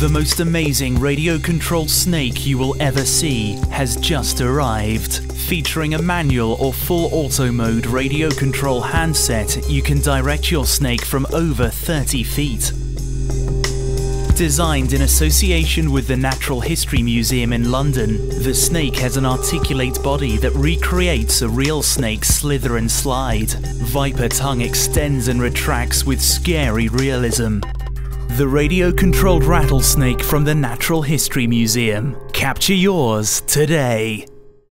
The most amazing radio controlled snake you will ever see has just arrived. Featuring a manual or full auto mode radio control handset, you can direct your snake from over 30 feet. Designed in association with the Natural History Museum in London, the snake has an articulate body that recreates a real snake's slither and slide. Viper tongue extends and retracts with scary realism. The radio controlled rattlesnake from the Natural History Museum. Capture yours today.